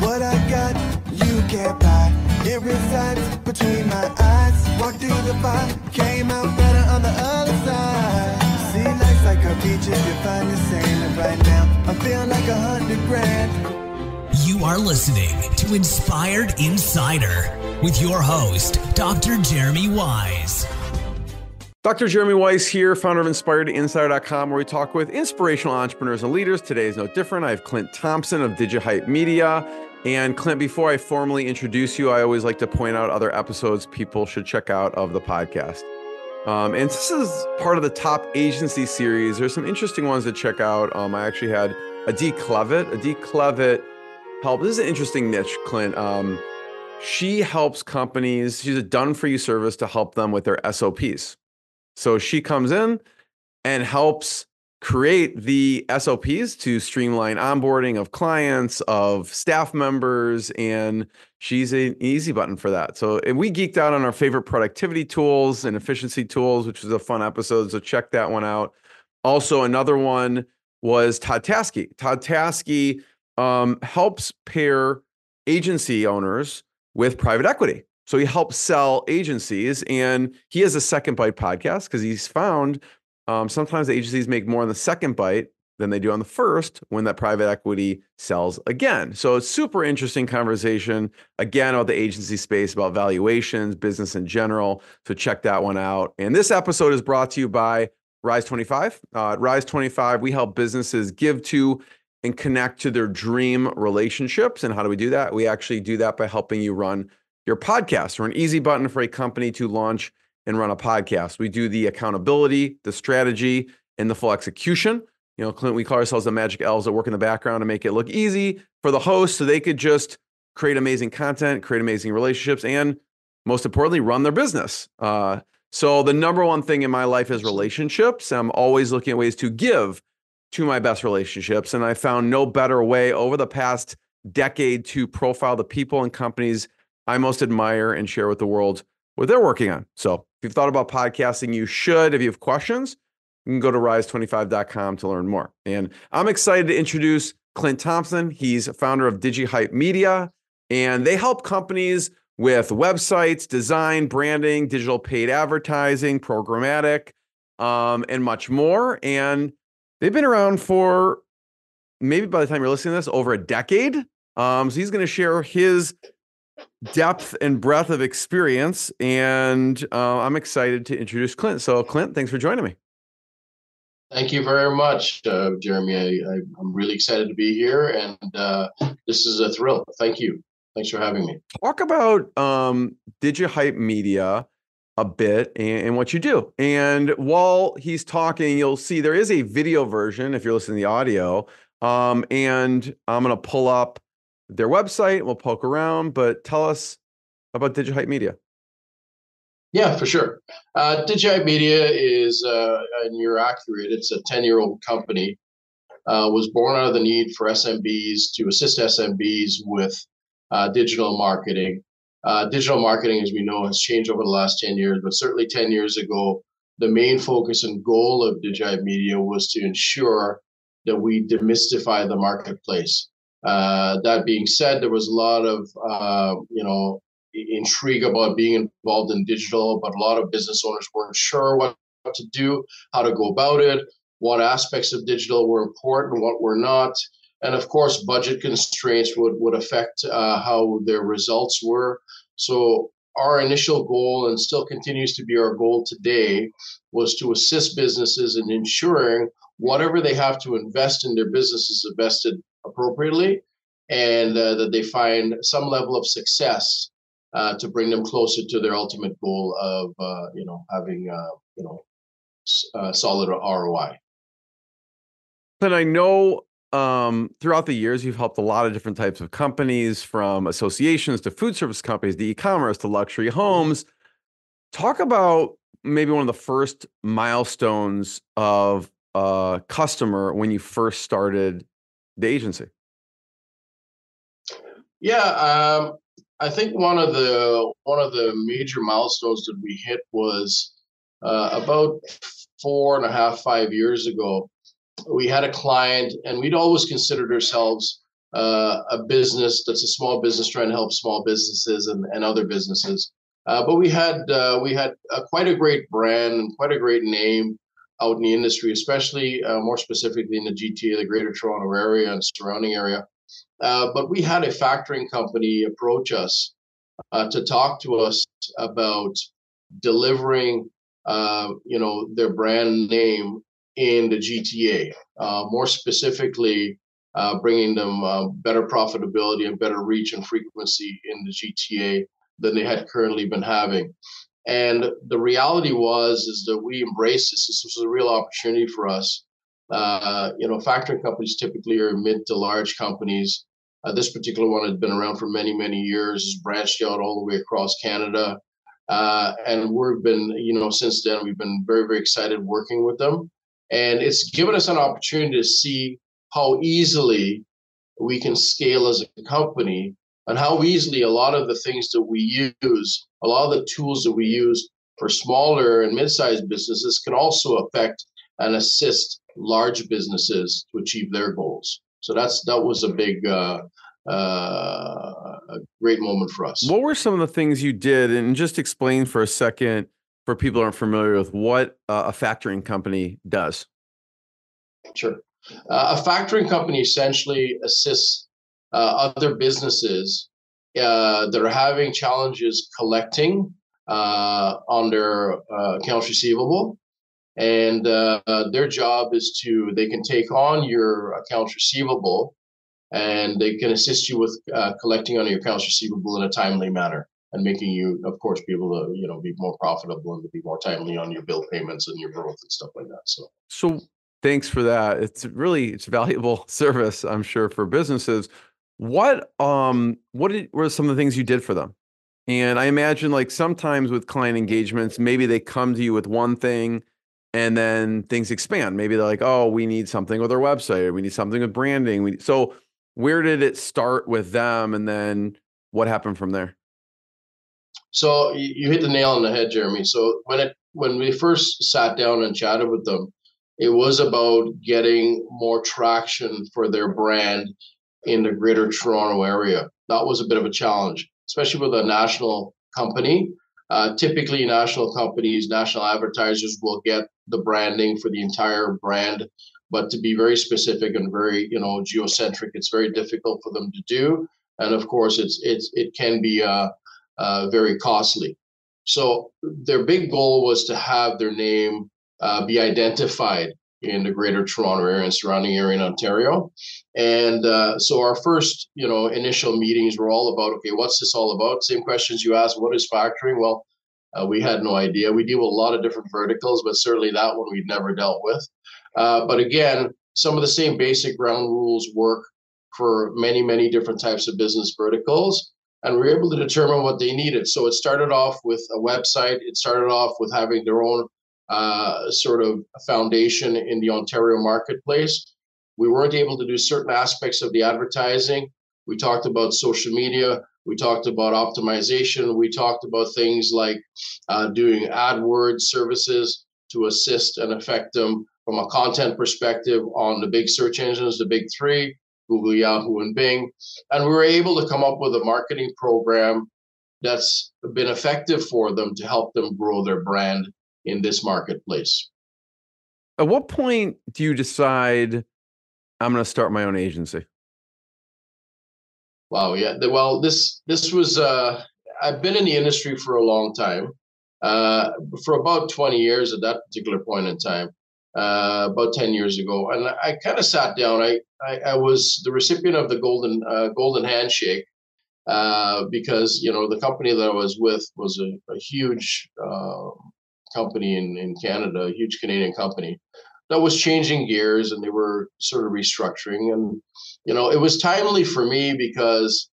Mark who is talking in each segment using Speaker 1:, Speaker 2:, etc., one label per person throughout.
Speaker 1: What I got, you can't buy. It resides between my eyes. Walked through the fire, came out better on the other side. See, life's like a beach if you find the same. And right now, I'm feeling like a hundred grand.
Speaker 2: You are listening to Inspired Insider with your host, Dr. Jeremy Weisz.
Speaker 3: Dr. Jeremy Weisz here, founder of InspiredInsider.com, where we talk with inspirational entrepreneurs and leaders. Today is no different. I have Clint Thompson of DigiHype Media. And Clint, before I formally introduce you, I always like to point out other episodes people should check out of the podcast. Um, and this is part of the top agency series. There's some interesting ones to check out. Um, I actually had Adi Klevit. Adi Klevit help. This is an interesting niche, Clint. Um, she helps companies. She's a done for you service to help them with their SOPs. So she comes in and helps create the SOPs to streamline onboarding of clients, of staff members, and she's an easy button for that. So and we geeked out on our favorite productivity tools and efficiency tools, which was a fun episode. So check that one out. Also, another one was Todd Taskey. Todd Taskey um, helps pair agency owners with private equity. So he helps sell agencies, and he has a second bite podcast because he's found um, sometimes the agencies make more on the second bite than they do on the first when that private equity sells again. So it's super interesting conversation again about the agency space, about valuations, business in general. So check that one out. And this episode is brought to you by Rise 25. Uh, Rise 25, we help businesses give to and connect to their dream relationships. And how do we do that? We actually do that by helping you run your podcast or an easy button for a company to launch and run a podcast. We do the accountability, the strategy, and the full execution. You know, Clint, we call ourselves the magic elves that work in the background to make it look easy for the host so they could just create amazing content, create amazing relationships, and most importantly, run their business. Uh, so, the number one thing in my life is relationships. I'm always looking at ways to give to my best relationships. And I found no better way over the past decade to profile the people and companies I most admire and share with the world what they're working on. So if you've thought about podcasting, you should. If you have questions, you can go to rise25.com to learn more. And I'm excited to introduce Clint Thompson. He's founder of DigiHype Media, and they help companies with websites, design, branding, digital paid advertising, programmatic, um, and much more. And They've been around for maybe by the time you're listening to this, over a decade. Um, so he's going to share his depth and breadth of experience. And uh, I'm excited to introduce Clint. So, Clint, thanks for joining me.
Speaker 4: Thank you very much, uh, Jeremy. I, am really excited to be here, and uh, this is a thrill. Thank you. Thanks for having me.
Speaker 3: Talk about um, DigiHype Media a bit and, and, what you do. And while he's talking, you'll see there is a video version if you're listening to the audio. Um, and I'm going to pull up their website. We'll poke around, but tell us about DigiHype Media.
Speaker 4: Yeah, for sure. Uh, DigiHype Media is, uh, and you're accurate, it's a 10 year old company. Uh, was born out of the need for SMBs to assist SMBs with uh, digital marketing uh, digital marketing, as we know, has changed over the last 10 years, but certainly 10 years ago, the main focus and goal of DigiHype Media was to ensure that we demystify the marketplace. Uh, that being said, there was a lot of uh, you know intrigue about being involved in digital, but a lot of business owners weren't sure what to do, how to go about it, what aspects of digital were important, what were not, and of course, budget constraints would would affect uh, how their results were. So our initial goal, and still continues to be our goal today, was to assist businesses in ensuring whatever they have to invest in their business is invested appropriately, and uh, that they find some level of success uh, to bring them closer to their ultimate goal of uh, you know having uh, you know uh, solid ROI.
Speaker 3: And I know um, throughout the years, you've helped a lot of different types of companies, from associations to food service companies to e-commerce to luxury homes. Talk about maybe one of the first milestones of a customer when you first started the agency.
Speaker 4: Yeah, um, I think one of the one of the major milestones that we hit was uh, about four and a half, five years ago we had a client and we'd always considered ourselves uh, a business that's a small business trying to help small businesses and, and other businesses. Uh, but we had uh, we had uh, quite a great brand and quite a great name out in the industry, especially uh, more specifically in the GTA, the Greater Toronto Area and surrounding area. Uh, but we had a factoring company approach us to talk to us about delivering, you know, their brand name in the GTA. more specifically, uh, bringing them uh, better profitability and better reach and frequency in the GTA than they had currently been having. And the reality was is that we embraced this. This was a real opportunity for us. Uh, you know, factoring companies typically are mid to large companies. Uh, this particular one had been around for many, many years, has branched out all the way across Canada. Uh, and we've been, you know, since then, we've been very, very excited working with them. And it's given us an opportunity to see how easily we can scale as a company and how easily a lot of the things that we use, a lot of the tools that we use for smaller and mid-sized businesses can also affect and assist large businesses to achieve their goals. So that's that was a big uh, uh, a great moment for us.
Speaker 3: What were some of the things you did, and just explain for a second for people who aren't familiar with what uh, a factoring company does?
Speaker 4: Sure. Uh, a factoring company essentially assists uh, other businesses uh, that are having challenges collecting uh, on their uh, accounts receivable. And uh, their job is to, they can take on your accounts receivable and they can assist you with collecting on your accounts receivable in a timely manner and making you, of course, be able to, you know, be more profitable and to be more timely on your bill payments and your growth and stuff like that. So,
Speaker 3: so Thanks for that. It's really it's valuable service, I'm sure, for businesses. What um what did, were some of the things you did for them? And I imagine like sometimes with client engagements, maybe they come to you with one thing and then things expand. Maybe they're like, oh, we need something with our website, or we need something with branding. We, so where did it start with them and then what happened from there?
Speaker 4: So you hit the nail on the head, Jeremy. So when it when we first sat down and chatted with them, it was about getting more traction for their brand in the greater Toronto area. That was a bit of a challenge, especially with a national company. Uh, typically, national companies, national advertisers will get the branding for the entire brand, but to be very specific and very, you know, geocentric, it's very difficult for them to do. And of course, it's it's it can be uh, uh, very costly. So their big goal was to have their name uh, be identified in the greater Toronto area and surrounding area in Ontario. And uh, so our first, you know, initial meetings were all about, okay, what's this all about? Same questions you asked, what is factoring? Well, uh, we had no idea. We deal with a lot of different verticals, but certainly that one we'd never dealt with. Uh, but again, some of the same basic ground rules work for many, many different types of business verticals. And we are able to determine what they needed. So it started off with a website. It started off with having their own uh, sort of foundation in the Ontario marketplace. We weren't able to do certain aspects of the advertising. We talked about social media. We talked about optimization. We talked about things like uh, doing AdWords services to assist and affect them from a content perspective on the big search engines, the big three Google, Yahoo, and Bing. And we were able to come up with a marketing program that's been effective for them to help them grow their brand in this marketplace.
Speaker 3: At what point do you decide I'm going to start my own agency?
Speaker 4: Wow, yeah. Well, this this was uh, I've been in the industry for a long time, uh, for about 20 years at that particular point in time, uh, about 10 years ago, and I kind of sat down. I, I, I was the recipient of the golden uh, golden handshake uh, because you know the company that I was with was a, a huge uh, company in, in Canada, a huge Canadian company that was changing gears and they were sort of restructuring. And, you know, it was timely for me because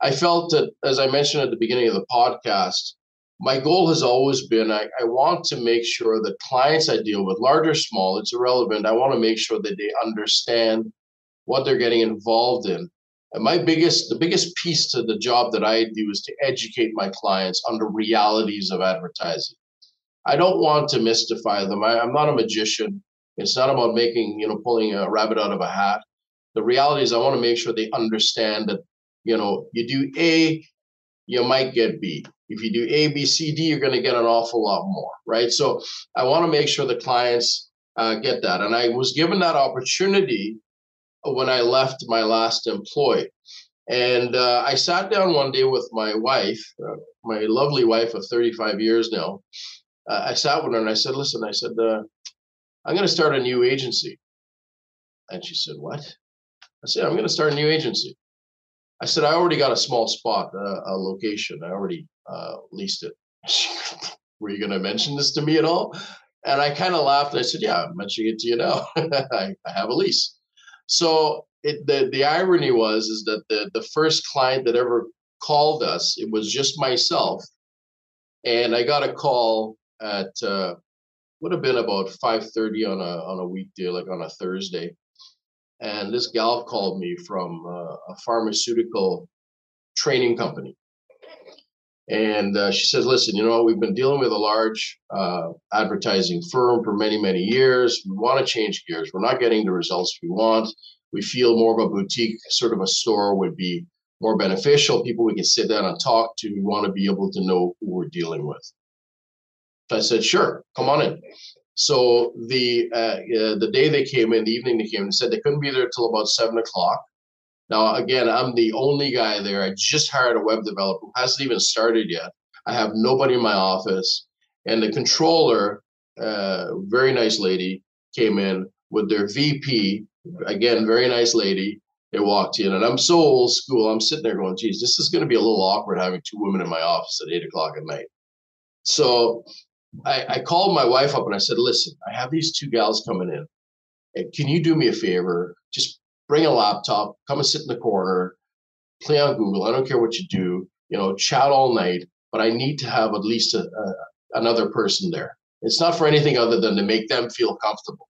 Speaker 4: I felt that, as I mentioned at the beginning of the podcast, my goal has always been I, I want to make sure that clients I deal with, large or small, it's irrelevant. I want to make sure that they understand what they're getting involved in. And my biggest, the biggest piece to the job that I do is to educate my clients on the realities of advertising. I don't want to mystify them. I, I'm not a magician. It's not about making, you know, pulling a rabbit out of a hat. the reality is I want to make sure they understand that, you know, you do A, you might get B. If you do A, B, C, D, you're going to get an awful lot more, right? So I want to make sure the clients uh, get that. And I was given that opportunity when I left my last employee. And uh, I sat down one day with my wife, uh, my lovely wife of 35 years now. Uh, I sat with her and I said, Listen, I said, uh, I'm going to start a new agency. And she said, What? I said, I'm going to start a new agency. I said, I already got a small spot, uh, a location. I already uh, leased it. Were you going to mention this to me at all? And I kind of laughed. I said, Yeah, I'm mentioning it to you now. I, I have a lease. So it, the the irony was is that the the first client that ever called us, it was just myself, and I got a call at uh, would have been about five thirty on a on a weekday, like on a Thursday, and this gal called me from uh, a pharmaceutical training company. And uh, she says, listen, you know, we've been dealing with a large uh, advertising firm for many, many years. We want to change gears. We're not getting the results we want we feel more of a boutique sort of a store would be more beneficial. People we can sit down and talk to. We want to be able to know who we're dealing with. I said, sure, come on in. So the uh, uh, the day they came in, the evening they came in, said they couldn't be there till about seven o'clock. Now again, I'm the only guy there. I just hired a web developer who hasn't even started yet. I have nobody in my office, and the controller, uh, very nice lady, came in with their VP again, very nice lady. They walked in, and I'm so old school. I'm sitting there going, geez, this is going to be a little awkward having two women in my office at eight o'clock at night. So I, I called my wife up and I said, listen, I have these two gals coming in. Can you do me a favor? Just bring a laptop, come and sit in the corner, play on Google. I don't care what you do, you know, chat all night, but I need to have at least a, a, another person there. It's not for anything other than to make them feel comfortable,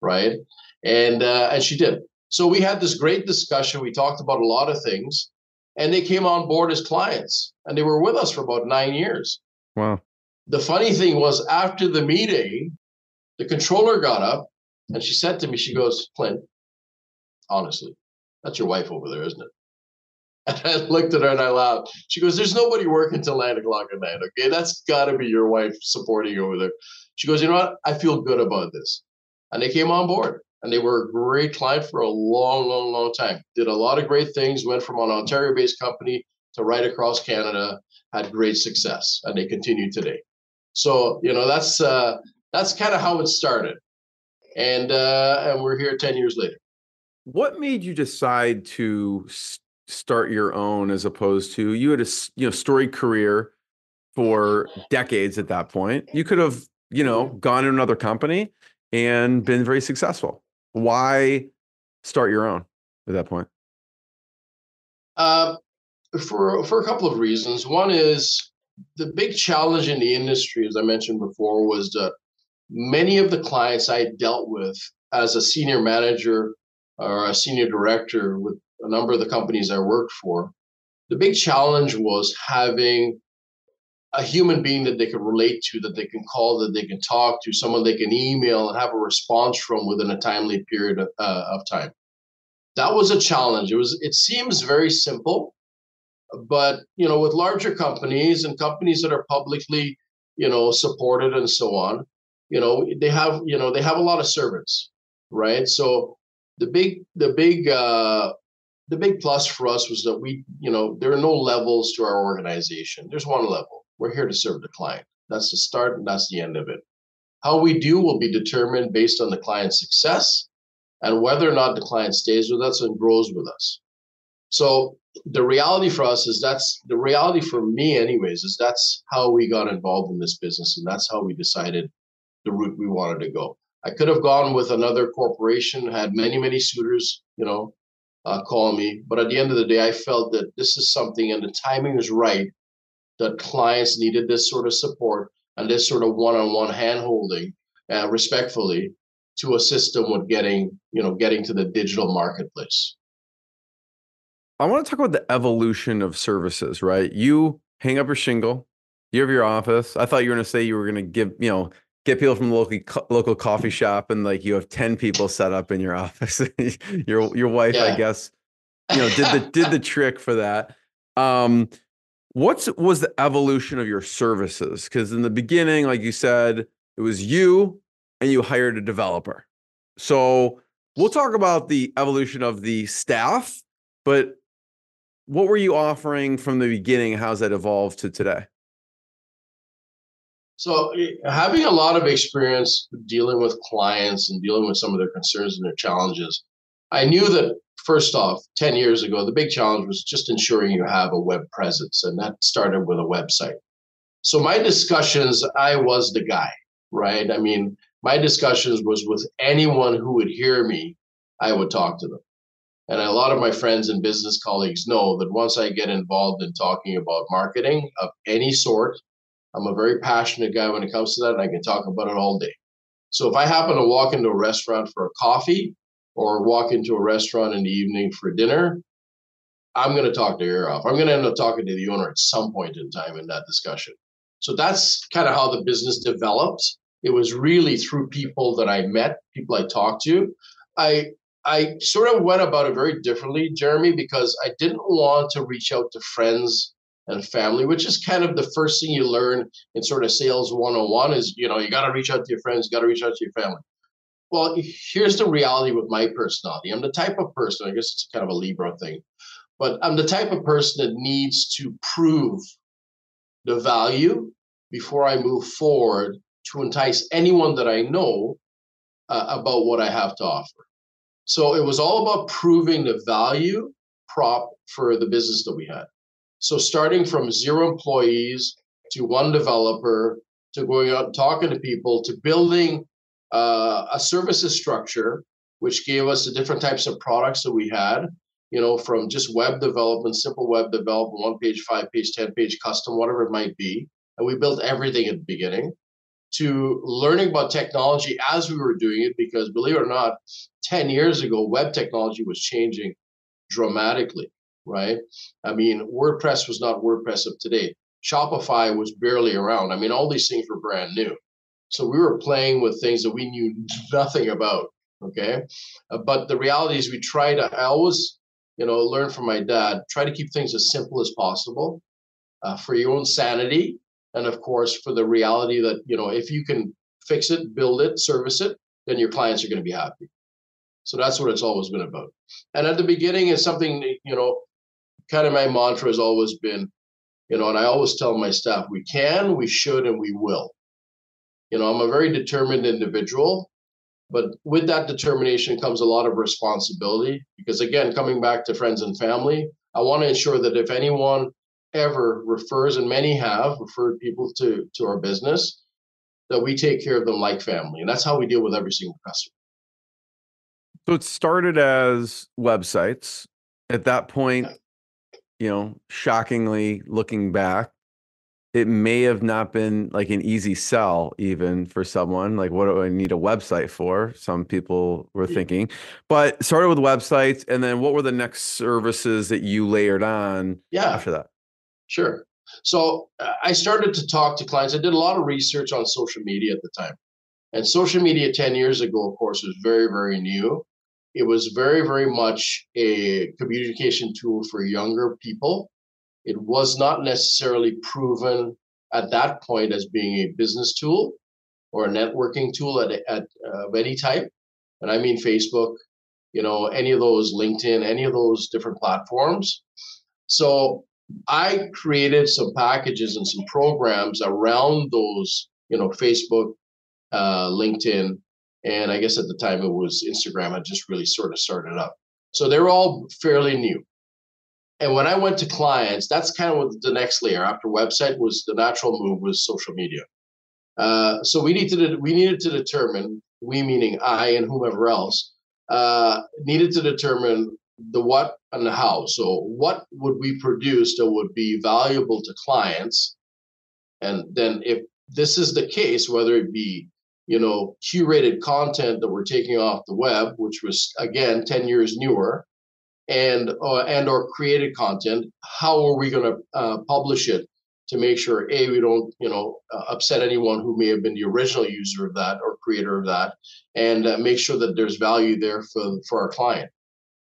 Speaker 4: right? and uh, and she did. So we had this great discussion. We talked about a lot of things, and they came on board as clients, and they were with us for about nine years.
Speaker 3: Wow.
Speaker 4: The funny thing was, after the meeting, the controller got up and she said to me, "She goes, Clint, honestly, that's your wife over there, isn't it?" And I looked at her and I laughed. She goes, There's nobody working till nine o'clock at night. Okay. That's got to be your wife supporting you over there. She goes, You know what? I feel good about this. And they came on board and they were a great client for a long, long, long time. Did a lot of great things, went from an Ontario based company to right across Canada, had great success, and they continue today. So, you know, that's uh, that's kind of how it started. And uh, and we're here 10 years later.
Speaker 3: What made you decide to start your own as opposed to you had a you know storied career for decades at that point? You could have, you know, gone in another company and been very successful why start your own at that point?
Speaker 4: Uh, for for a couple of reasons. One is the big challenge in the industry, as I mentioned before, was that many of the clients I dealt with as a senior manager or a senior director with a number of the companies I worked for, the big challenge was having a human being that they can relate to, that they can call, that they can talk to, someone they can email and have a response from within a timely period of, uh, of time. That was a challenge. It was. It seems very simple, but you know, with larger companies and companies that are publicly, you know, supported and so on, you know, they have you know they have a lot of servants, right? So the big the big uh, the big plus for us was that we you know there are no levels to our organization. There's one level we're here to serve the client. That's the start and that's the end of it. How we do will be determined based on the client's success and whether or not the client stays with us and grows with us. So the reality for us is that's the reality for me anyways is that's how we got involved in this business and that's how we decided the route we wanted to go. I could have gone with another corporation, had many many suitors, you know, uh, call me, but at the end of the day, I felt that this is something and the timing is right that clients needed this sort of support and this sort of one-on-one hand-holding uh, respectfully to assist them with getting you know getting to the digital marketplace
Speaker 3: i want to talk about the evolution of services right? You hang up your shingle you have your office. I thought you were going to say you were going to give you know get people from the local local coffee shop and like you have 10 people set up in your office your your wife yeah. i guess you know did the did the trick for that. Um what's was the evolution of your services? Because in the beginning like you said it was you and you hired a developer. So we'll talk about the evolution of the staff but what were you offering from the beginning how's that evolved to today
Speaker 4: so, eh, having a lot of experience dealing with clients and dealing with some of their concerns and their challenges, I knew that first off, 10 years ago, the big challenge was just ensuring you have a web presence. And that started with a website. So, my discussions, I was the guy, right? I mean, my discussions was with anyone who would hear me, I would talk to them. And a lot of my friends and business colleagues know that once I get involved in talking about marketing of any sort, I'm a very passionate guy when it comes to that, and I can talk about it all day. So if I happen to walk into a restaurant for a coffee or walk into a restaurant in the evening for dinner, I'm going to talk to ear off. I'm going to end up talking to the owner at some point in time in that discussion. So that's kind of how the business developed. It was really through people that I met, people I talked to. I I sort of went about it very differently, Jeremy, because I didn't want to reach out to friends and family, which is kind of the first thing you learn in sort of sales 101 is, you know, you got to reach out to your friends, you got to reach out to your family. Well, here's the reality with my personality. I'm the type of person, I guess it's kind of a Libra thing, but I'm the type of person that needs to prove the value before I move forward to entice anyone that I know uh, about what I have to offer. So it was all about proving the value prop for the business that we had. So starting from zero employees to one developer to going out and talking to people to building uh, a services structure, which gave us the different types of products that we had, you know, from just web development, simple web development, one page, five page, 10 page, custom, whatever it might be. And we built everything at the beginning to learning about technology as we were doing it, because believe it or not, 10 years ago, web technology was changing dramatically right? I mean, WordPress was not WordPress of today. Shopify was barely around. I mean, all these things were brand new. So we were playing with things that we knew nothing about. Okay. Uh, but the reality is, we try to, I always, you know, learn from my dad, try to keep things as simple as possible uh, for your own sanity. And of course, for the reality that, you know, if you can fix it, build it, service it, then your clients are going to be happy. So that's what it's always been about. And at the beginning, it's something, you know, kind of my mantra has always been, you know, and I always tell my staff, we can, we should, and we will. You know, I'm a very determined individual, but with that determination comes a lot of responsibility because, again, coming back to friends and family, I want to ensure that if anyone ever refers, and many have referred people to, to our business, that we take care of them like family. And that's how we deal with every single customer.
Speaker 3: So it started as websites. At that point, you know, shockingly looking back, it may have not been like an easy sell even for someone like what do i need a website for some people were mm. thinking but started with websites and then what were the next services that you layered on yeah after that
Speaker 4: sure so uh, i started to talk to clients i did a lot of research on social media at the time and social media 10 years ago of course was very very new it was very, very much a communication tool for younger people. It was not necessarily proven at that point as being a business tool or a networking tool at, at uh, of any type. And I mean Facebook, you know, any of those, LinkedIn, any of those different platforms. So I created some packages and some programs around those, you know, Facebook, uh, LinkedIn, and I guess at the time it was Instagram I just really sort of started up. So they were all fairly new. And when I went to clients, that's kind of what the next layer after website was the natural move was social media. Uh, so we needed to we needed to determine we meaning I and whomever else uh, needed to determine the what and the how. So what would we produce that would be valuable to clients, and then if this is the case, whether it be you know, curated content that we're taking off the web, which was again 10 years newer, and uh, and or created content. How are we going to uh, publish it to make sure a we don't you know uh, upset anyone who may have been the original user of that or creator of that and uh, make sure that there's value there for for our client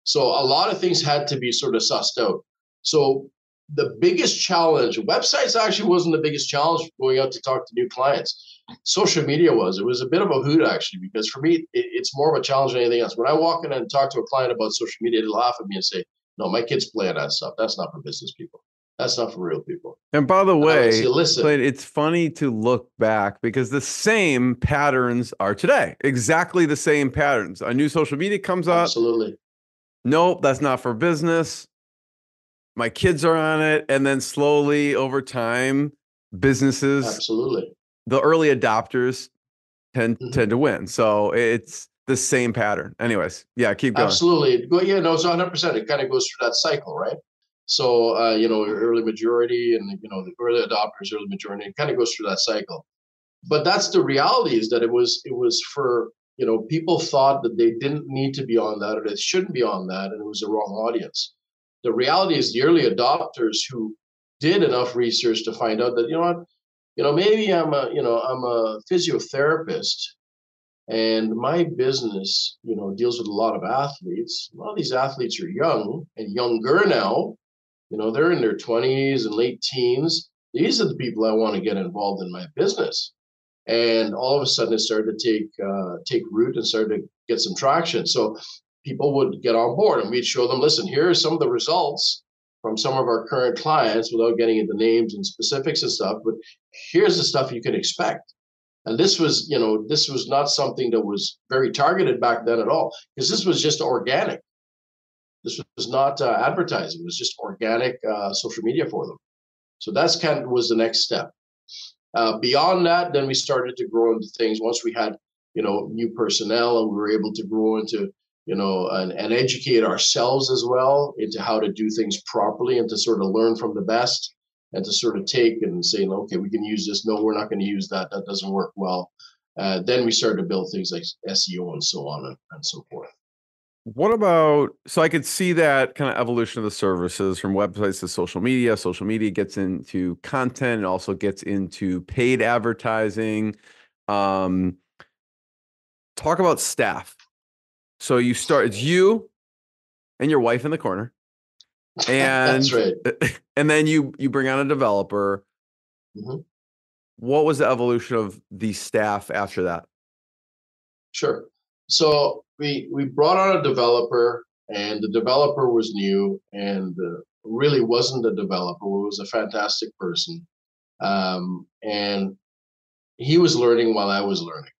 Speaker 4: so a lot of things had to be sort of sussed out so the biggest challenge websites actually wasn't the biggest challenge going out to talk to new clients social media was it was a bit of a hoot actually because for me it, it's more of a challenge than anything else when i walk in and talk to a client about social media they laugh at me and say no my kids play on that stuff that's not for business people that's not for real people.
Speaker 3: And by the way, say, listen, it's funny to look back because the same patterns are today. Exactly the same patterns. A new social media comes up.
Speaker 4: Absolutely.
Speaker 3: Nope, that's not for business. My kids are on it. And then slowly over time, businesses,
Speaker 4: absolutely,
Speaker 3: the early adopters tend mm-hmm. tend to win. So it's the same pattern. Anyways, yeah, keep going.
Speaker 4: Absolutely. Well, yeah, no, it's 100%. It kind of goes through that cycle, right? So uh, you know, early majority and you know the early adopters, early majority, it kind of goes through that cycle. But that's the reality is that it was it was for you know people thought that they didn't need to be on that or they shouldn't be on that, and it was the wrong audience. The reality is the early adopters who did enough research to find out that you know what, you know maybe I'm a you know I'm a physiotherapist and my business you know deals with a lot of athletes a lot of these athletes are young and younger now you know, they're in their 20s and late teens. These are the people I want to get involved in my business. And all of a sudden, it started to take uh, take root and started to get some traction. So people would get on board, and we'd show them, listen, here are some of the results from some of our current clients, without getting into names and specifics and stuff. But here's the stuff you can expect. And this was, you know, this was not something that was very targeted back then at all, because this was just organic. This was not uh, advertising; it was just organic uh, social media for them. So that's kind of was the next step. Uh, beyond that, then we started to grow into things. Once we had, you know, new personnel, and we were able to grow into, you know, and, and educate ourselves as well into how to do things properly and to sort of learn from the best and to sort of take and say, okay, we can use this. No, we're not going to use that. That doesn't work well. Uh, then we started to build things like SEO and so on and, and so forth.
Speaker 3: What about so I could see that kind of evolution of the services from websites to social media. Social media gets into content and also gets into paid advertising. Um, talk about staff. So you start it's you and your wife in the corner. And
Speaker 4: That's right.
Speaker 3: and then you you bring on a developer. Mm-hmm. What was the evolution of the staff after that?
Speaker 4: Sure. So we we brought on a developer, and the developer was new and uh, really wasn't a developer. Was a fantastic person, um, and he was learning while I was learning.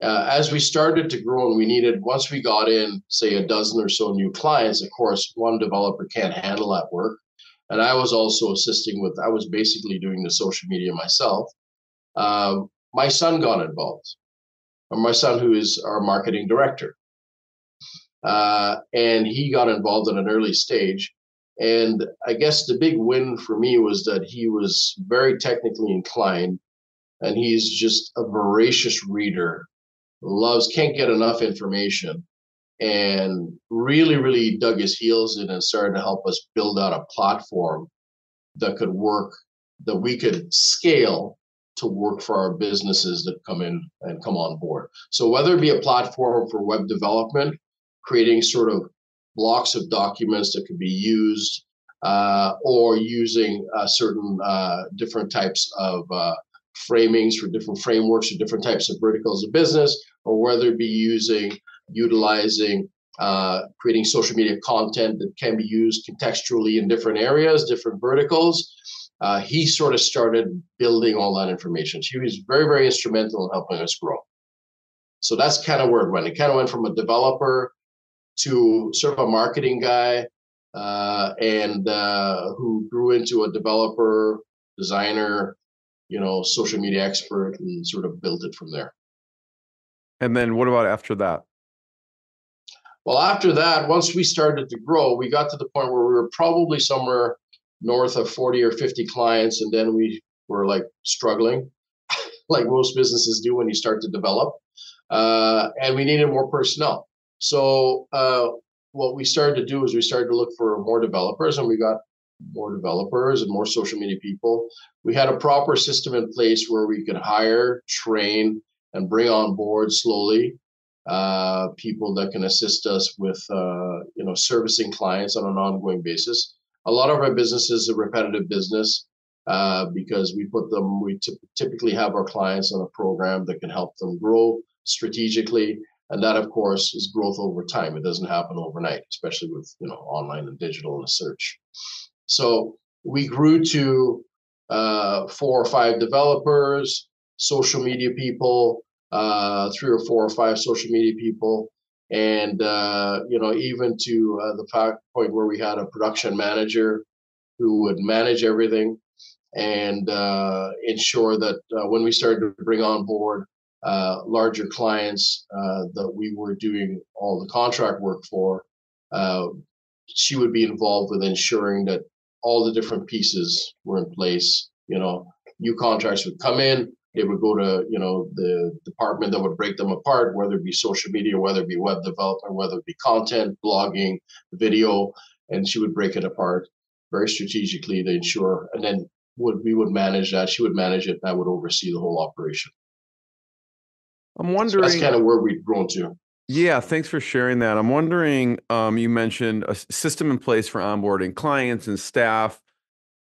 Speaker 4: Uh, as we started to grow and we needed once we got in say a dozen or so new clients of course one developer can't handle that work and i was also assisting with i was basically doing the social media myself um, my son got involved my son, who is our marketing director. Uh, and he got involved at an early stage. And I guess the big win for me was that he was very technically inclined and he's just a voracious reader, loves, can't get enough information, and really, really dug his heels in and started to help us build out a platform that could work, that we could scale to work for our businesses that come in and come on board. So whether it be a platform for web development, creating sort of blocks of documents that could be used, uh, or using uh, certain uh, different types of uh, framings for different frameworks or different types of verticals of business, or whether it be using, utilizing, uh, creating social media content that can be used contextually in different areas, different verticals uh, he sort of started building all that information. He was very, very instrumental in helping us grow. So that's kind of where it went. It kind of went from a developer to sort of a marketing guy, uh, and uh, who grew into a developer, designer, you know, social media expert, and sort of built it from there.
Speaker 3: And then what about after that?
Speaker 4: Well, after that, once we started to grow, we got to the point where we were probably somewhere north of 40 or 50 clients and then we were like struggling like most businesses do when you start to develop uh, and we needed more personnel so uh, what we started to do is we started to look for more developers and we got more developers and more social media people. We had a proper system in place where we could hire, train, and bring on board slowly uh, people that can assist us with uh, you know servicing clients on an ongoing basis. A lot of our business is a repetitive business uh, because we put them. We t- typically have our clients on a program that can help them grow strategically, and that of course is growth over time. It doesn't happen overnight, especially with you know online and digital and search. So we grew to uh, four or five developers, social media people, uh, three or four or five social media people, and uh, you know even to uh, the point where we had a production manager who would manage everything and uh, ensure that uh, when we started to bring on board uh, larger clients that we were doing all the contract work for, she would be involved with ensuring that all the different pieces were in place. You know, new contracts would come in, they would go to you know the department that would break them apart whether it be social media whether it be web development whether it be content blogging video and she would break it apart very strategically to ensure and then would we would manage that she would manage it and i would oversee the whole operation
Speaker 3: i'm wondering so
Speaker 4: that's kind of where we've grown to
Speaker 3: yeah, thanks for sharing that. I'm wondering, um, you mentioned a system in place for onboarding clients and staff.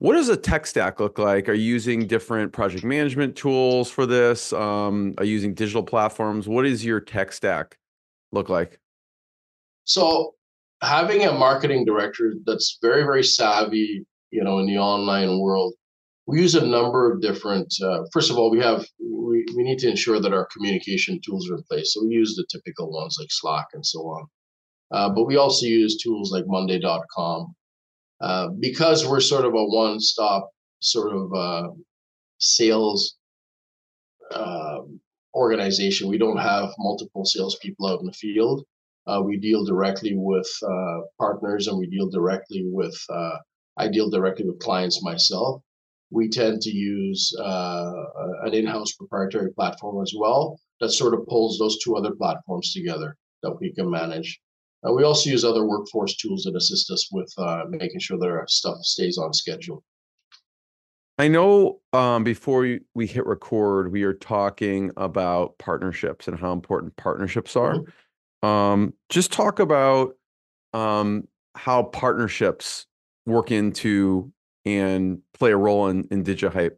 Speaker 3: What does a tech stack look like? Are you using different project management tools for this? Um, are you using digital platforms? What does your tech stack look like?
Speaker 4: So, having a marketing director that's very, very savvy, you know, in the online world, we use a number of different. Uh, first of all, we have we, we need to ensure that our communication tools are in place. So we use the typical ones like Slack and so on. Uh, but we also use tools like Monday.com uh, because we're sort of a one-stop sort of uh, sales uh, organization. We don't have multiple salespeople out in the field. Uh, we deal directly with uh, partners, and we deal directly with. I deal directly with clients myself. We tend to use an in-house proprietary platform as well that sort of pulls those two other platforms together that we can manage. Uh, we also use other workforce tools that assist us with uh, making sure that our stuff stays on schedule.
Speaker 3: I know um, before we hit record, we are talking about partnerships and how important partnerships are. Mm-hmm. Um, just talk about um, how partnerships work into and play a role in, in DigiHype.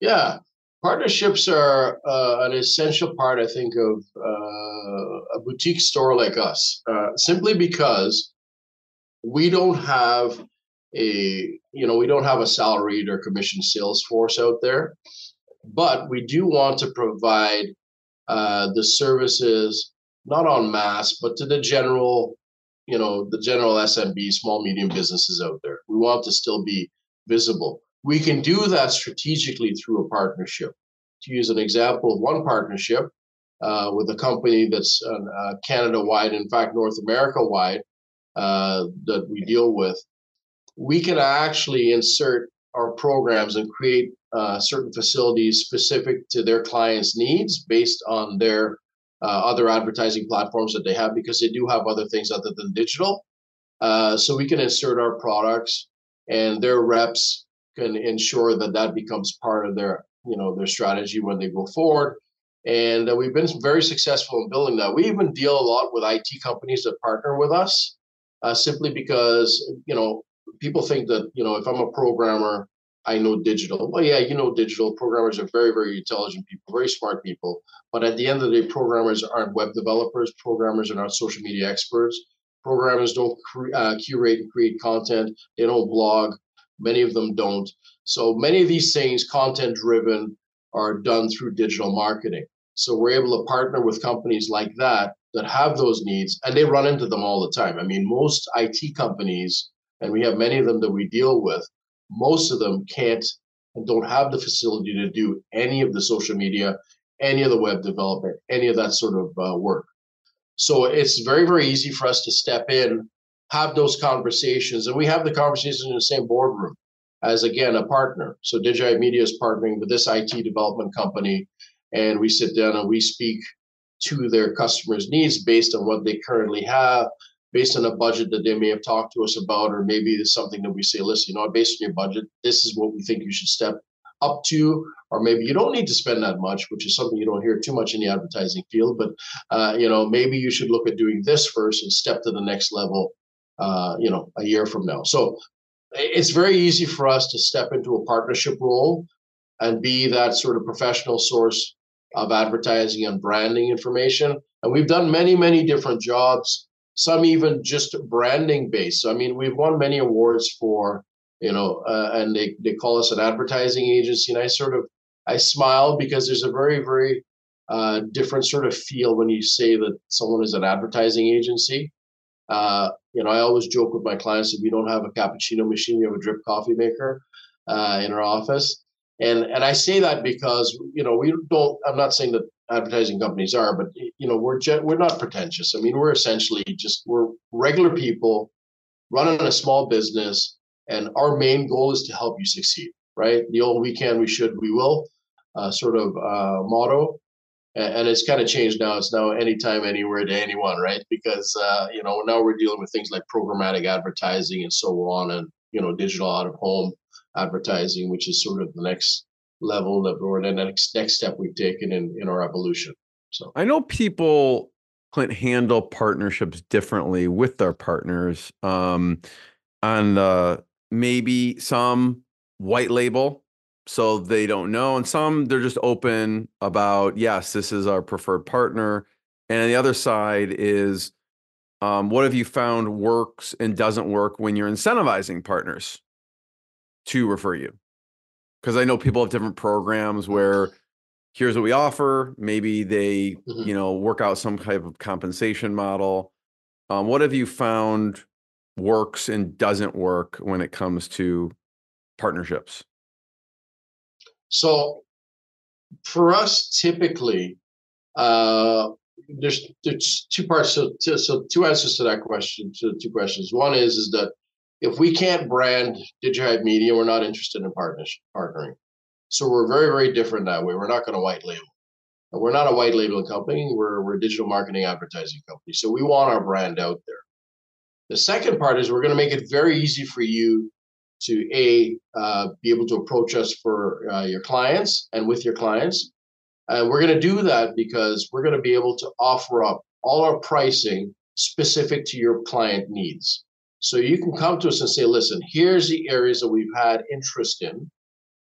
Speaker 4: Yeah, partnerships are uh, an essential part, I think, of uh, a boutique store like us, uh, simply because we don't have a you know we don't have a salaried or commissioned sales force out there, but we do want to provide uh, the services not on mass, but to the general you know the general SMB, small medium businesses out there. We want to still be visible we can do that strategically through a partnership. To use an example of one partnership uh, with a company that's uh, Canada wide, in fact, North America wide, uh, that we deal with, we can actually insert our programs and create uh, certain facilities specific to their clients' needs based on their uh, other advertising platforms that they have, because they do have other things other than digital. Uh, so we can insert our products and their reps can ensure that that becomes part of their you know their strategy when they go forward. And uh, we've been very successful in building that. We even deal a lot with it companies that partner with us uh, simply because you know people think that you know if i'm a programmer i know digital. Well yeah you know digital. Programmers are very very intelligent people very smart people. But at the end of the day programmers aren't web developers. Programmers are not social media experts. Programmers don't cre- uh, curate and create content. They don't blog Many of them don't. So many of these things, content driven, are done through digital marketing. So we're able to partner with companies like that that have those needs, and they run into them all the time. I mean, most IT companies, and we have many of them that we deal with, most of them can't and don't have the facility to do any of the social media, any of the web development, any of that sort of uh, work. So it's very, very easy for us to step in have those conversations. And we have the conversations in the same boardroom as, again, a partner. So DigiHype Media is partnering with this IT development company, and we sit down and we speak to their customers' needs based on what they currently have, based on a budget that they may have talked to us about, or maybe it's something that we say, listen, you know, based on your budget, this is what we think you should step up to, or maybe you don't need to spend that much, which is something you don't hear too much in the advertising field. But uh, you know, maybe you should look at doing this first and step to the next level. Uh, you know, a year from now. So it's very easy for us to step into a partnership role and be that sort of professional source of advertising and branding information. And we've done many, many different jobs. Some even just branding based. So, I mean, we've won many awards for you know, uh, and they, they call us an advertising agency. And I sort of, I smile because there's a very, very uh, different sort of feel when you say that someone is an advertising agency. Uh, you know, I always joke with my clients that we don't have a cappuccino machine, we have a drip coffee maker uh, in our office. And, and I say that because, you know, we don't, I'm not saying that advertising companies are, but, you know, we're, we're not pretentious. I mean, we're essentially just, we're regular people running a small business and our main goal is to help you succeed, right? The old we can, we should, we will uh, sort of uh, motto. And, it's kind of changed now. It's now anytime, anywhere to anyone, right? Because, uh, you know, now we're dealing with things like programmatic advertising and so on, and, you know, digital out of home advertising, which is sort of the next level that the next next step we've taken in in our evolution. So
Speaker 3: I know people Clint handle partnerships differently with their partners. Um, on the maybe some white label so they don't know and some they're just open about yes this is our preferred partner and the other side is um, what have you found works and doesn't work when you're incentivizing partners to refer you because i know people have different programs where here's what we offer maybe they mm-hmm. you know work out some type of compensation model um, what have you found works and doesn't work when it comes to partnerships?
Speaker 4: So, for us, typically, uh, there's there's two parts. So, to, so two answers to that question. To two questions. One is is that if we can't brand DigiHype Media, we're not interested in partnership partnering. So we're very very different that way. We're not going to white label. We're not a white labeling company. We're we're a digital marketing advertising company. So we want our brand out there. The second part is we're going to make it very easy for you to a uh, be able to approach us for uh, your clients and with your clients, and we're going to do that because we're going to be able to offer up all our pricing specific to your client needs. So you can come to us and say, listen, here's the areas that we've had interest in,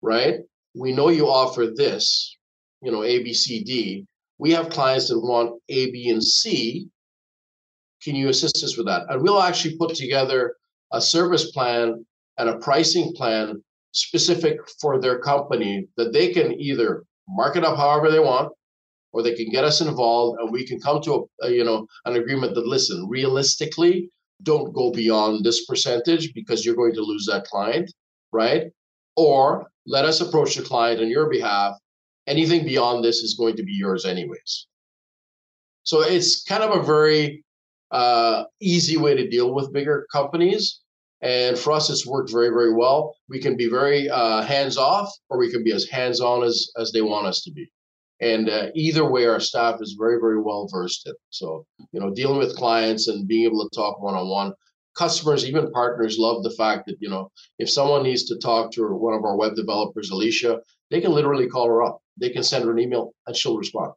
Speaker 4: right? We know you offer this, you know, A, B, C, D. We have clients that want A, B, and C, can you assist us with that? And we'll actually put together a service plan and a pricing plan specific for their company that they can either mark it up however they want or they can get us involved and we can come to a, a, you know an agreement that listen realistically don't go beyond this percentage because you're going to lose that client right? Or let us approach the client on your behalf. Anything beyond this is going to be yours anyways. So it's kind of a very uh, easy way to deal with bigger companies. And for us, it's worked very, very well. We can be very uh, hands off, or we can be as hands on as as they want us to be. And uh, either way, our staff is very, very well versed in. So you know, dealing with clients and being able to talk one on one. Customers, even partners, love the fact that you know if someone needs to talk to one of our web developers, Alicia, they can literally call her up. They can send her an email, and she'll respond.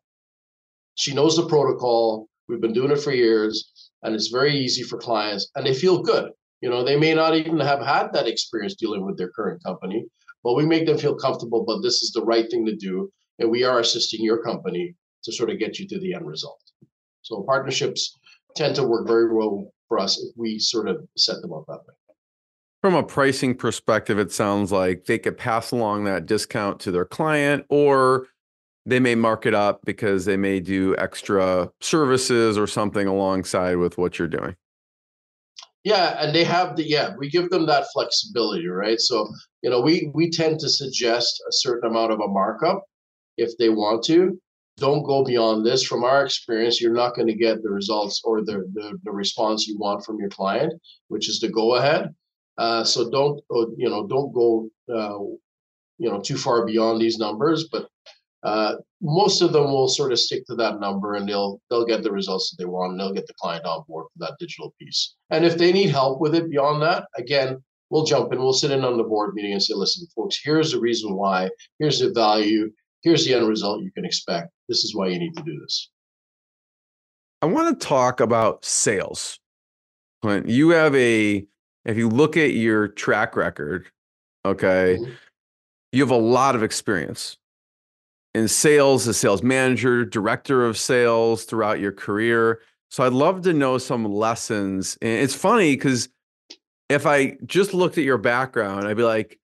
Speaker 4: She knows the protocol. We've been doing it for years and it's very easy for clients and they feel good you know they may not even have had that experience dealing with their current company but we make them feel comfortable but this is the right thing to do and we are assisting your company to sort of get you to the end result so partnerships tend to work very well for us if we sort of set them up that way
Speaker 3: from a pricing perspective it sounds like they could pass along that discount to their client or they may mark it up because they may do extra services or something alongside with what you're doing.
Speaker 4: Yeah, and they have the yeah, we give them that flexibility, right? So, you know, we we tend to suggest a certain amount of a markup if they want to. Don't go beyond this. From our experience, you're not going to get the results or the, the, the response you want from your client, which is to go ahead. Uh, so don't uh, you know don't go uh, you know too far beyond these numbers, but uh, most of them will sort of stick to that number and they'll they'll get the results that they want and they'll get the client on board for that digital piece. And if they need help with it beyond that, again, we'll jump in, we'll sit in on the board meeting and say, listen, folks, here's the reason why, here's the value, here's the end result you can expect. This is why you need to do this.
Speaker 3: I want to talk about sales. Clint, you have a, if you look at your track record, okay, mm-hmm. you have a lot of experience in sales, as sales manager, director of sales throughout your career. So I'd love to know some lessons. And it's funny because if I just looked at your background, I'd be like,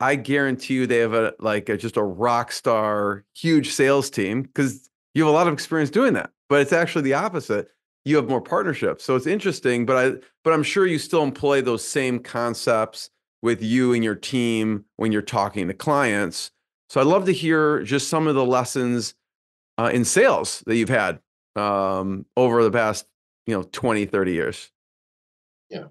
Speaker 3: I guarantee you they have a like a, just a rock star, huge sales team because you have a lot of experience doing that. But it's actually the opposite. You have more partnerships. So it's interesting, but I but I'm sure you still employ those same concepts with you and your team when you're talking to clients. So I'd love to hear just some of the lessons uh, in sales that you've had um, over the past, you know, 20, 30 years.
Speaker 4: Yeah.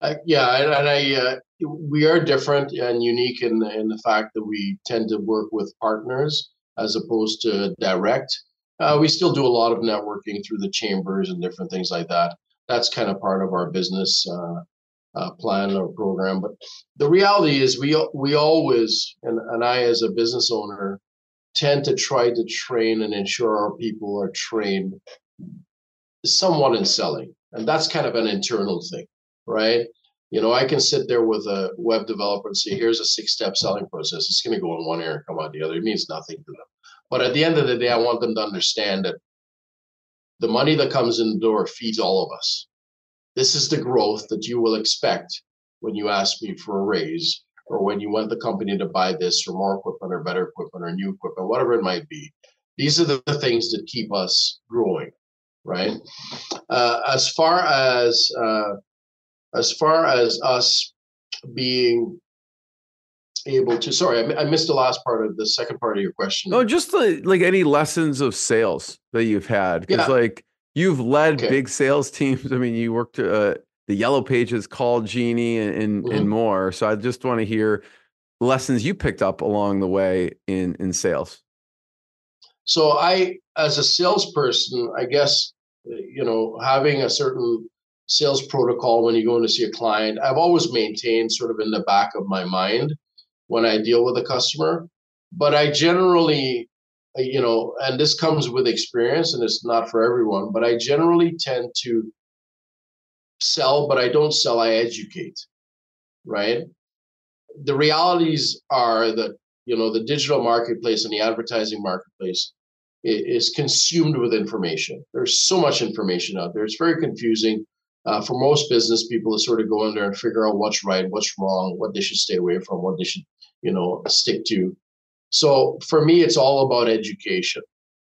Speaker 4: Uh, yeah, and, and I uh, we are different and unique in the, in the fact that we tend to work with partners as opposed to direct. Uh, we still do a lot of networking through the chambers and different things like that. That's kind of part of our business uh, uh, plan or program. But the reality is, we we always and and I as a business owner tend to try to train and ensure our people are trained somewhat in selling, and that's kind of an internal thing, right? You know, I can sit there with a web developer and say, "Here's a six-step selling process. It's going to go in one ear and come out the other." It means nothing to them. But at the end of the day, I want them to understand that the money that comes in the door feeds all of us this is the growth that you will expect when you ask me for a raise or when you want the company to buy this or more equipment or better equipment or new equipment, whatever it might be. These are the things that keep us growing, right? Uh, as far as uh, as far as us being able to sorry I, I, missed the last part of the second part of your question
Speaker 3: no just the, like any lessons of sales that you've had because yeah. like You've led okay. big sales teams. I mean, you worked uh, the Yellow Pages, Call Genie, and and, mm-hmm. and more. So I just want to hear lessons you picked up along the way in in sales.
Speaker 4: So I, as a salesperson, I guess you know having a certain sales protocol when you go in to see a client, I've always maintained sort of in the back of my mind when I deal with a customer. But I generally you know, and this comes with experience and it's not for everyone, but I generally tend to sell, but I don't sell, I educate, right? The realities are that, you know, the digital marketplace and the advertising marketplace is consumed with information. There's so much information out there. It's very confusing uh, for most business people to sort of go in there and figure out what's right, what's wrong, what they should stay away from, what they should, you know, stick to. So for me, it's all about education.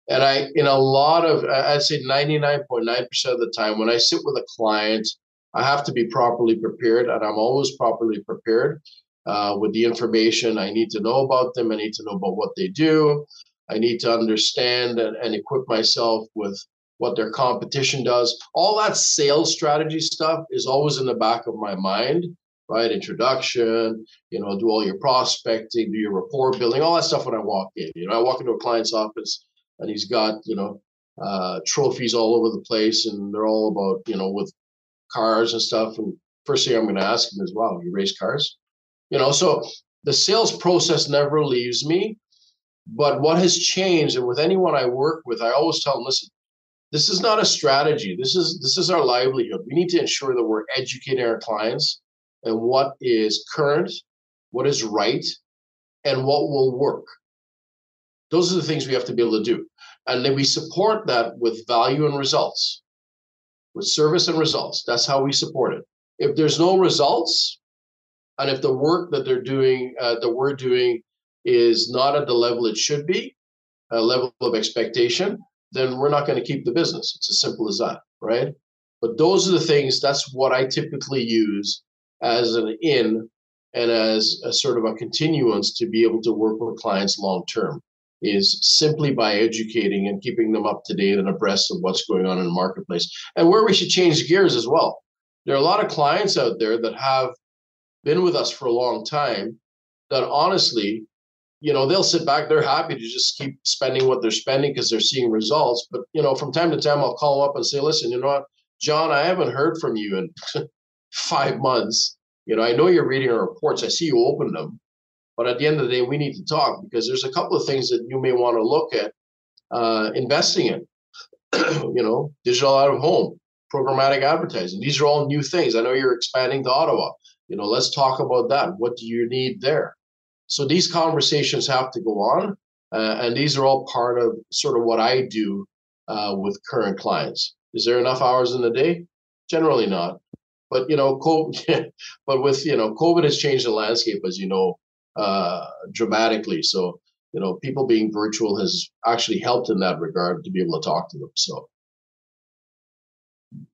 Speaker 4: And I, in a lot of, I'd say 99.9% of the time, when I sit with a client, I have to be properly prepared, and I'm always properly prepared uh, with the information I need to know about them. I need to know about what they do. I need to understand and, and equip myself with what their competition does. All that sales strategy stuff is always in the back of my mind right? Introduction, you know, do all your prospecting, do your rapport building, all that stuff when I walk in. You know, I walk into a client's office and he's got, you know, uh, trophies all over the place and they're all about, you know, with cars and stuff. And first thing I'm going to ask him is, wow, you race cars? You know, so the sales process never leaves me. But what has changed, and with anyone I work with, I always tell them, listen, this is not a strategy. This is this is our livelihood. We need to ensure that we're educating our clients and what is current, what is right, and what will work. Those are the things we have to be able to do. And then we support that with value and results, with service and results. That's how we support it. If there's no results, and if the work that they're doing, uh, that we're doing, is not at the level it should be, a level of expectation, then we're not going to keep the business. It's as simple as that, right? But those are the things, that's what I typically use as an in and as a sort of a continuance to be able to work with clients long term is simply by educating and keeping them up to date and abreast of what's going on in the marketplace and where we should change gears as well. There are a lot of clients out there that have been with us for a long time that honestly you know, they'll sit back. They're happy to just keep spending what they're spending because they're seeing results. But you know, from time to time, I'll call up and say, "Listen, you know what, John, I haven't heard from you in five months. You know, I know you're reading our reports. I see you open them, but at the end of the day, we need to talk because there's a couple of things that you may want to look at uh, investing in. you know, digital out of home, programmatic advertising. These are all new things. I know you're expanding to Ottawa. You know, let's talk about that. What do you need there? So these conversations have to go on, uh, and these are all part of sort of what I do uh, with current clients. Is there enough hours in the day? Generally not. But you know, COVID, but with you know, COVID has changed the landscape, as you know, uh, dramatically. So you know, people being virtual has actually helped in that regard to be able to talk to them. So,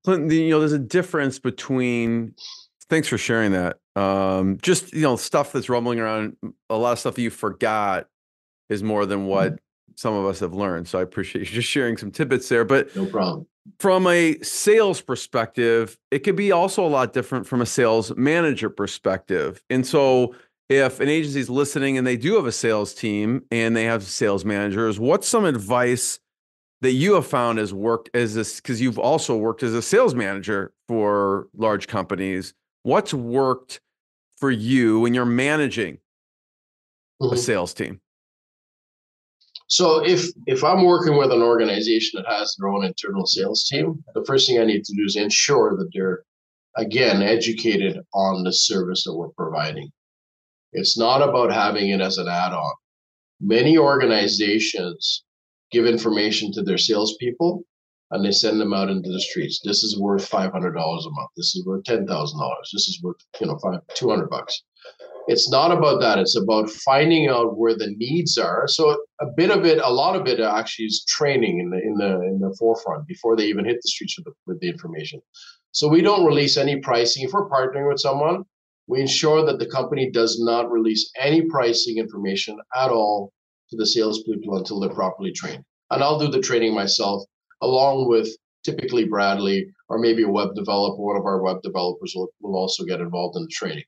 Speaker 3: Clinton, you know, there's a difference between. Thanks for sharing that. Um, just you know, stuff that's rumbling around. A lot of stuff that you forgot is more than what mm-hmm. Some of us have learned. So I appreciate you just sharing some tidbits there. But
Speaker 4: no problem.
Speaker 3: From a sales perspective, it could be also a lot different from a sales manager perspective. And so if an agency is listening and they do have a sales team and they have sales managers, what's some advice that you have found has worked as this? Because you've also worked as a sales manager for large companies. What's worked for you when you're managing mm-hmm. a sales team?
Speaker 4: So if if I'm working with an organization that has their own internal sales team, the first thing I need to do is ensure that they're again educated on the service that we're providing. It's not about having it as an add on. Many organizations give information to their salespeople and they send them out into the streets. This is worth $500 a month. This is worth $10,000. This is worth, you know, five, 200 bucks. It's not about that. It's about finding out where the needs are. So a bit of it, a lot of it actually is training in the in the in the forefront before they even hit the streets with the, with the information. So we don't release any pricing. If we're partnering with someone, we ensure that the company does not release any pricing information at all to the salespeople until they're properly trained. And I'll do the training myself, along with typically Bradley or maybe a web developer. One of our web developers will, will also get involved in the training.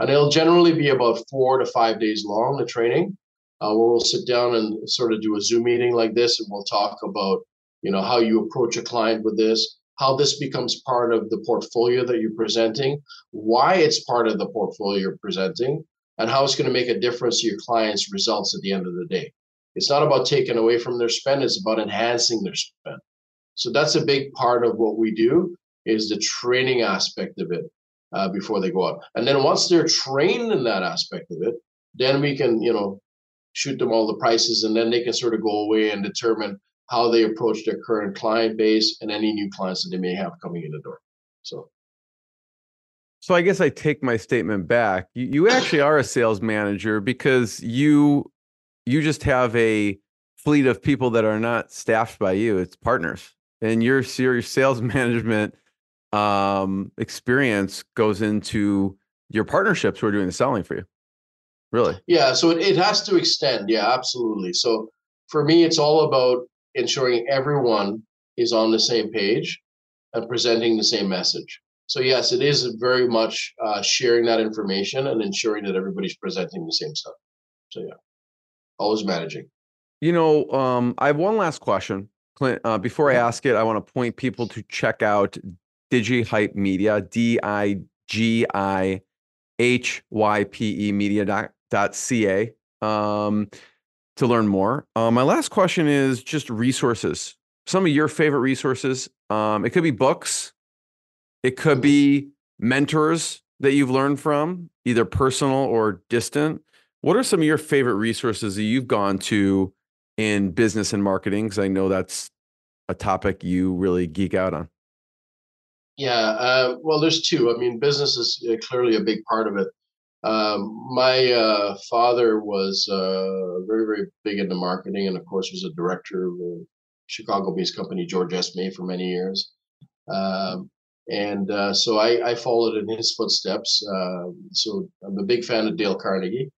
Speaker 4: And it'll generally be about four to five days long, the training, uh, where we'll sit down and sort of do a Zoom meeting like this, and we'll talk about, you know, how you approach a client with this, how this becomes part of the portfolio that you're presenting, why it's part of the portfolio you're presenting, and how it's going to make a difference to your clients' results at the end of the day. It's not about taking away from their spend, it's about enhancing their spend. So that's a big part of what we do is the training aspect of it uh, before they go out. And then once they're trained in that aspect of it, then we can, you know, shoot them all the prices and then they can sort of go away and determine how they approach their current client base and any new clients that they may have coming in the door. So
Speaker 3: so I guess I take my statement back. You, you actually are a sales manager because you you just have a fleet of people that are not staffed by you. It's partners. And your your sales management um experience goes into your partnerships who are doing the selling for you. Really?
Speaker 4: Yeah. So it, it has to extend. Yeah, absolutely. So for me, it's all about ensuring everyone is on the same page and presenting the same message. So yes, it is very much uh, sharing that information and ensuring that everybody's presenting the same stuff. So yeah, always managing.
Speaker 3: You know, um, I have one last question, Clint. Uh, before I ask it, I want to point people to check out DigiHype Media, D I G I H Y P E Media dot, dot C A. Um, to learn more. Uh, my last question is just resources. Some of your favorite resources. Um, it could be books. It could be mentors that you've learned from, either personal or distant. What are some of your favorite resources that you've gone to in business and marketing? Because I know that's a topic you really geek out on.
Speaker 4: Yeah, uh, well, there's two. I mean, business is uh, clearly a big part of it. Um, my uh, father was uh, very, very big into marketing, and of course, was a director of a Chicago-based company, George S. May, for many years. Um, and uh, so I, I, followed in his footsteps. Um, so I'm a big fan of Dale Carnegie,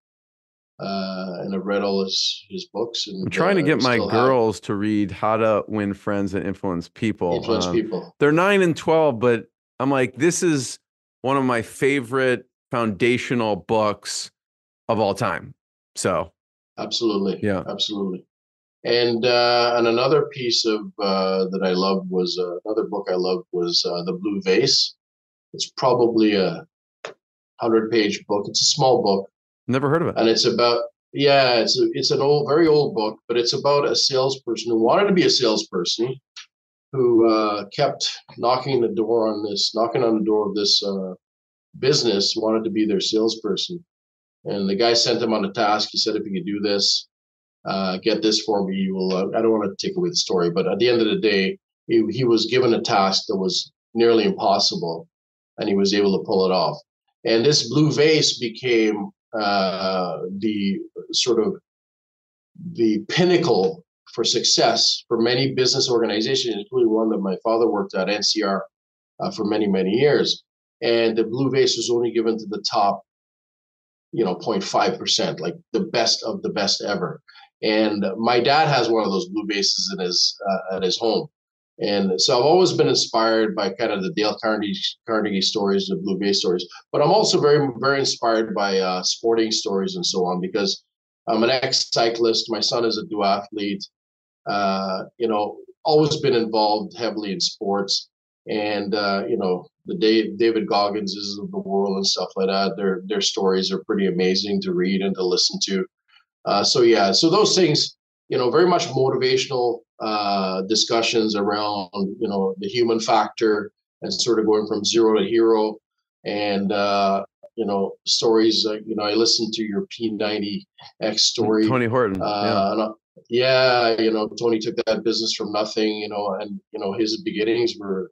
Speaker 4: uh, and I've read all his his books. And,
Speaker 3: I'm trying to uh, get my girls have. to read How to Win Friends and Influence People.
Speaker 4: Influence um, people.
Speaker 3: They're nine and twelve, but I'm like, this is one of my favorite foundational books of all time. So
Speaker 4: Absolutely.
Speaker 3: Yeah.
Speaker 4: Absolutely. And uh, and another piece of uh, that I loved was uh, another book I loved was uh, the Blue Vase. It's probably a hundred page book. It's a small book,
Speaker 3: Never heard of it.
Speaker 4: and it's about yeah, it's a, it's an old, very old book, but it's about a salesperson who wanted to be a salesperson, who uh, kept knocking the door on this, knocking on the door of this uh, business, wanted to be their salesperson, and the guy sent him on a task. He said, if you could do this, uh, get this for me, you will. Uh, I don't want to take away the story, but at the end of the day, he, he was given a task that was nearly impossible, and he was able to pull it off. And this blue vase became uh, the sort of the pinnacle for success for many business organizations, including one that my father worked at, NCR, uh, for many many years. And the blue vase was only given to the top, you know, 0.5 percent, like the best of the best ever. And my dad has one of those blue vases in his uh, at his home. And so I've always been inspired by kind of the Dale Carnegie, Carnegie stories, the Blue Vase stories. But I'm also very, very inspired by uh, sporting stories and so on because I'm an ex-cyclist. My son is a duathlete. Uh, you know, always been involved heavily in sports, and uh, you know, the Dave, David Gogginses of the world and stuff like that. Their their stories are pretty amazing to read and to listen to. Uh, so yeah, so those things, you know, very much motivational uh, discussions around you know the human factor and sort of going from zero to hero and uh, you know stories uh, you know i listened to your p90x story
Speaker 3: Tony Horton.
Speaker 4: uh,
Speaker 3: yeah.
Speaker 4: and, uh, yeah you know tony took that business from nothing you know and you know his beginnings were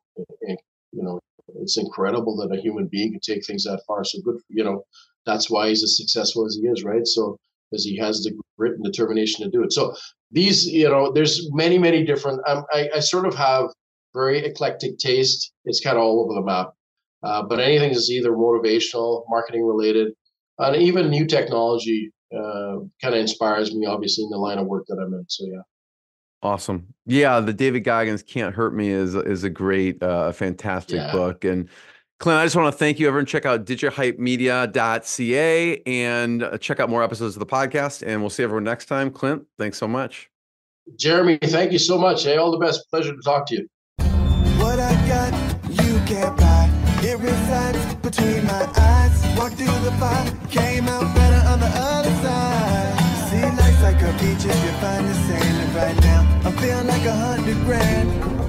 Speaker 4: eh, you know it's incredible that a human being can take things that far so good you know that's why he's as successful as he is right so because he has the grit and determination to do it so these you know there's many many different um, I, I sort of have very eclectic taste it's kind of all over the map uh, but anything is either motivational marketing related and even new technology uh, kind of inspires me obviously in the line of work that i'm in so yeah
Speaker 3: Awesome. Yeah, the David Goggins Can't Hurt Me is is a great, uh, fantastic
Speaker 4: Yeah.
Speaker 3: book. And Clint, I just want to thank you. Everyone, check out digihypemedia.ca and uh, check out more episodes of the podcast. And we'll see everyone next time. Clint, thanks so much.
Speaker 4: jeremy thank you so much hey all the best pleasure to talk to you
Speaker 1: What I got, you can't buy. It resides between my eyes. Walked through the fire, came out better on the other side. See, life's like a beach if you find the sailing right now. I'm feeling like a hundred grand.